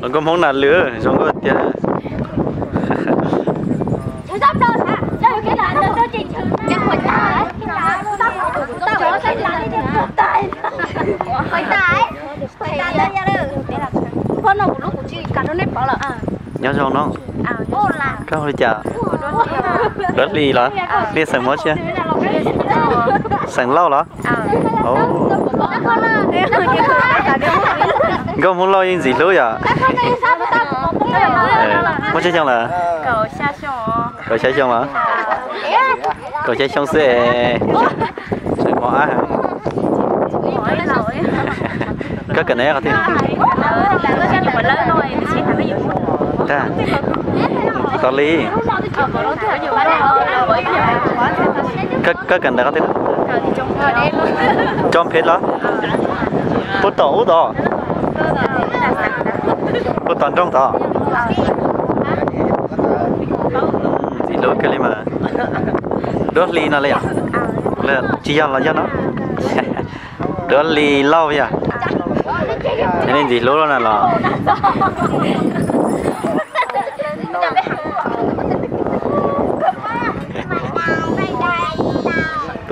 nó có món nào lứa xong có là là là nhớ xong nó là có hồi chả rất đi đó đi sẵn mất chưa sẵn lâu đó ồ có muốn lo những gì lối à mất chưa chăng là? Cầu xa xô cậu chơi xong hả? Cậu chơi xong sẽ sẽ á hả? Có cần ấy không thì ta. Có lý. Ờ có có cần đấy không thì trong phết đó. Bút tổ đó bút toàn trong đó thì lối cái mà đốt ly nó lấy à? Là chỉ cho là cho nó. Đốt ly lâu vậy à? Thế nên gì lối nó là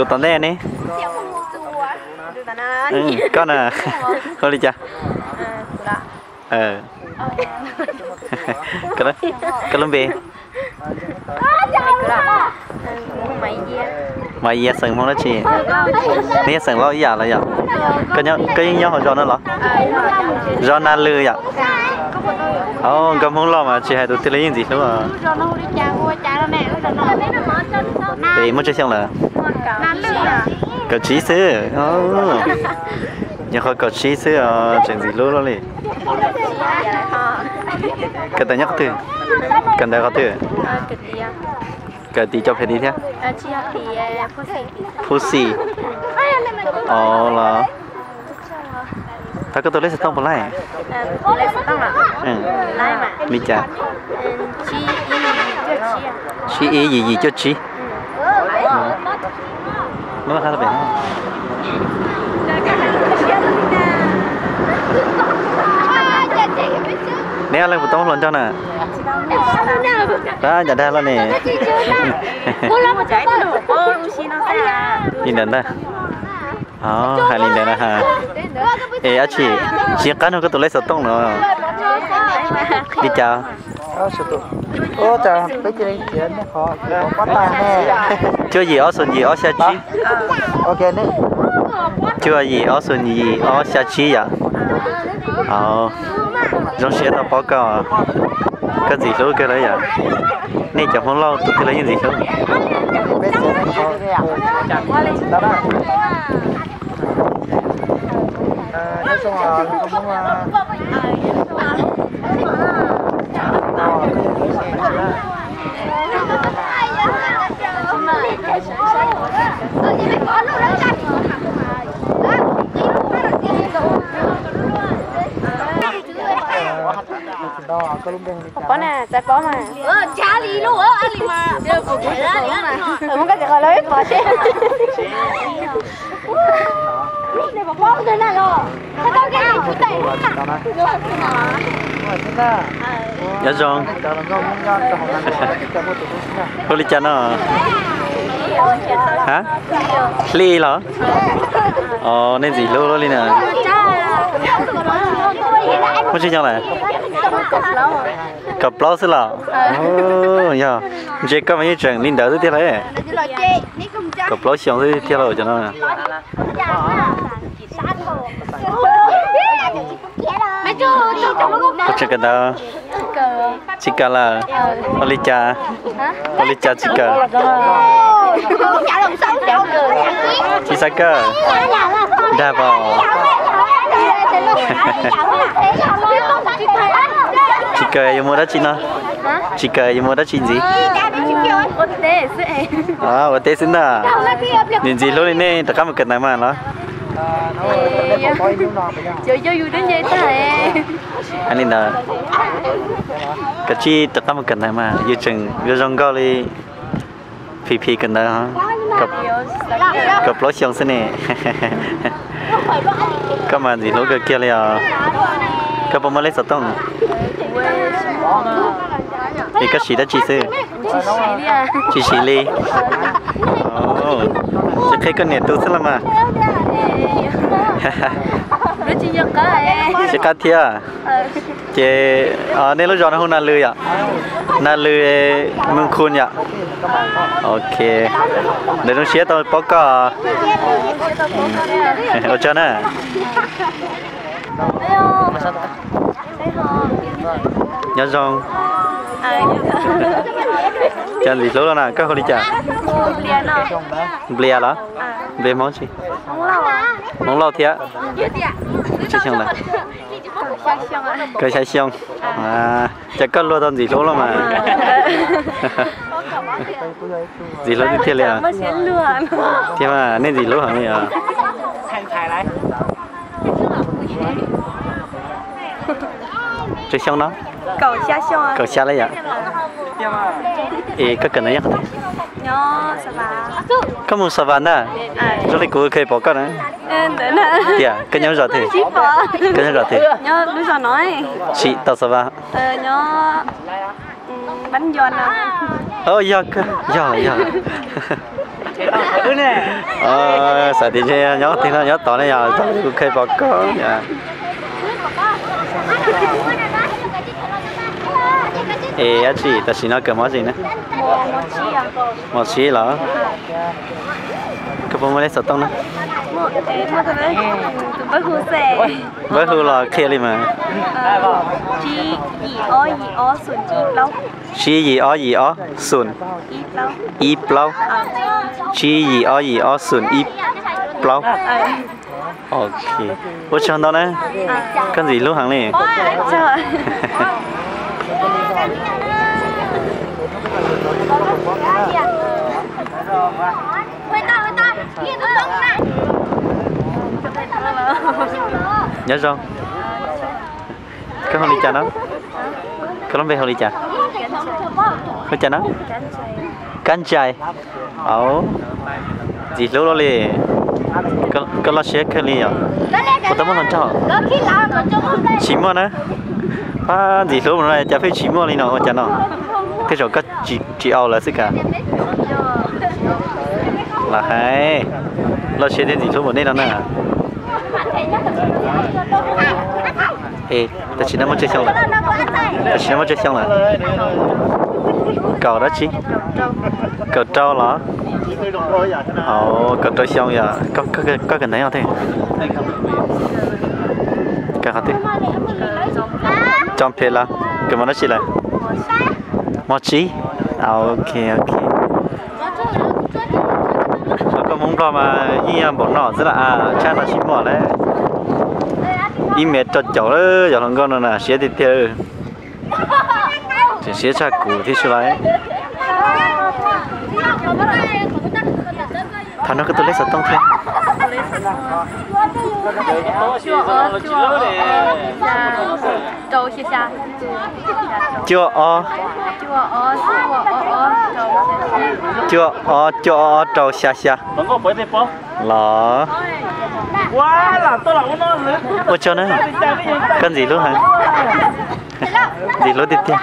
tao đen đi ừ, con à. Thôi đi cha. Ờ cái cái mày gì mà giờ sừng mong nó chi nè sừng lo giờ là giờ? Cái nhớ cái nhớ họ cho nó lo do na lư vậy ồ, cầm không lo mà chị hay tụi lấy những gì đúng không? Rồi thì muốn chơi xong là nó là cậu chí sư ồ. Nhưng khỏi cậu chí sư à chuyện gì luôn đó cái tay nhắc từ cần đây có cái gì à cái tí cho phải đi thế pussy. Ồ là ta có tôi lấy tông vào lại lấy sẽ tăng là ừ. Lại mà. Mi chả à chi ý gì gì cho chi nó là khá là bền không nè lên một tông luôn cho nè. Đó nhà đây là nè. Nhìn đến đây. Ờ hai nhìn đến đây ha ê á chị. Chị cá nó có tụi lấy sợi tông nữa. Đi chào. Ô trời cái gì chuyện nó khó. Có tài nè. Chưa gì ở xuân gì ở xa chi? Ok đấy chưa gì ở xuân gì ở xa chi à ờ giống xe tao báo cáo à cái gì số cái đấy à nè chẳng phong lâu tụi cái lấy những gì số Hãy subscribe cho kênh Ghiền Mì à Để không bỏ lỡ những video hấp dẫn nè trái có mà Ờ, cha lì luôn á, anh lì mà Chưa phục vụ mà không có gì gọi lấy có chứ Này bảo bóng thế nào rồi Sao tao cái gì cũng tệ đó đó chúng ta nhớ rồi cho nó ngon ngon cho họ làm cho một tụi chúng ta có đi chăn nó hả? Ly hả ờ nên gì lô lô ly nè. Không chơi nhau này cặp lâu xí là ya chị có mấy chuyện linh đỡ thế đấy cặp lâu xong thế theo rồi cho nó có chuyện cần đâu? Chica là olicha olicha chica Chả làm sao chisaka đa vào chica yêu mua đất chi nó chica yêu mua đất chi gì? Ô tê sẽ à. Ở tết xin à nhìn gì lúc này tất cả một cái này mà nó. Chơi chơi vui đến vậy ta anh linh là cái chi tất cả một cái này mà. Yêu chừng yêu rong cao đi. Phi phi cần đó hả? Cặp cặp lối xong xin nè. Các bạn gì lúc cái kia là các bạn mới lấy sợi tông thì cái gì đó chị thấy nét Nó chỉ nhận cái thia chị ờ nên lúc giờ nó không nà lười à, nà lười mương khôn ạ. Ok. Để nó xé tôi bóc cả ở trên nè Dạ, nhớ giòn chân gì lố nè các con đi chả bia đó. Bia món gì? Món lẩu thiệt chứ xong là. Cây sai xong à chắc có luôn đơn gì lố lắm mà. Gì lố thiệt liền à? thế mà, nên gì lố hả này à chơi xong nó cầu xa xong à cầu xa đấy ạ. Dạ vâng. Ý các cần ấy không? Nhớ sao các mùng sao bà nè rồi lịch của cây bỏ con đấy dạ nhóm giỏi thì. Cái nhóm giỏi thì. Nhớ lúc giờ nói. Chị sao bà ờ, nhớ ừ, bánh giòn à ờ giòn giòn giòn ờ này giờ tao cũng cây bỏ con dạ. Ê á chị ta xin nó cầm món gì nữa? Một chi à? Là cái bông mới sọt tông nữa Tụi bác hư xẻ với hư là kia đi mà. Ờ Chi Ý ó ý ó Xuân ý lâu chi gì ó gì ó sùn Ý lâu Ờ. Chi gì ó gì ó sùn y plau. Ờ. Ok. Ủa chọn đó nè cái gì lúc hàng này Trời Người ta người ta kia nó đông này. nhớ không cái hôm đi chả nó cái lắm về hôm đi chả không chả nó cán chai ấu gì lúc đó liền cái cái là xe cái liền có tấm Đó cho không đây. chỉ mua nè à gì lúc này chả phải chỉ mua đi nào chả nó cái chỗ cái chỉ chỉ ao là gì cả à? là hay lo xe đến gì một này nó nè. Ê ta chỉ nắm một chiếc xong rồi ta chỉ nắm một chiếc xong rồi cầu đó chị. Cầu trâu là ồ, cầu trâu xong giờ. Có có có có cái này không thế? Cái gì trong phê là cái món đó chỉ là mochi. À ok ok. Có món đó mà như em bỏ nọ rất là à cha nó chỉ bỏ đấy. Đi mẹ cho cháu đó giờ thằng con nó nè xé thịt theo chỉ xé cha củ thì xuống lại thằng nó cứ tôi lấy sợ tông theo 周谢下，就哦，就哦，就哦，哦，就哦，周下下。能够回来不？là quá là tôi là muốn nó nữa cho nó cần gì luôn hả gì luôn tiếp theo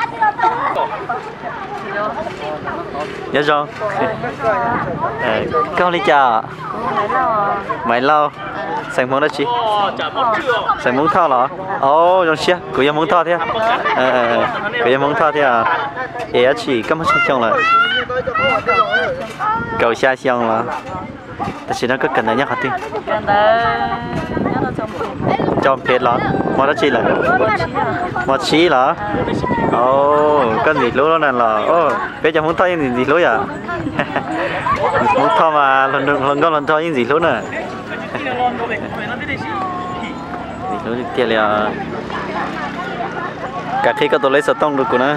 nhớ rồi. Con đi chợ, mày lâu sành món đó chị. Sành món thao lọ. Ô trong xe cứ em món thao thế cứ em món thao thế à? Ế à? chị cắm hết xong rồi cầu xa xong rồi ta chỉ nó có cần đấy nhá hả tin. Cần đấy. Nhớ nó trong cho phê lắm. Mà đó chi là? Mà chi là ồ cái gì lúa đó là ồ bây giờ muốn thay gì gì lúa à? Muốn thay mà lần lần lần con lần thay gì lúa nè. Gì lúa thì tiền là cả khi các tôi lấy sợi tông được của nó.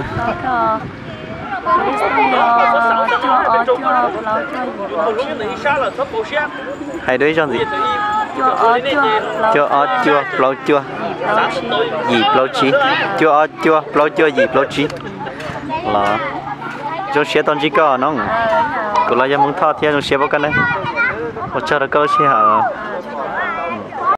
Hay đấy cho gì chưa? Ở chưa? lâu chưa? Dịp lâu chí chưa ở chưa lâu chưa? Dịp lâu chí là chúng xe tông chỉ có nó cô là do muốn thoát thì chúng xe bao cái này một chờ là câu xe hả?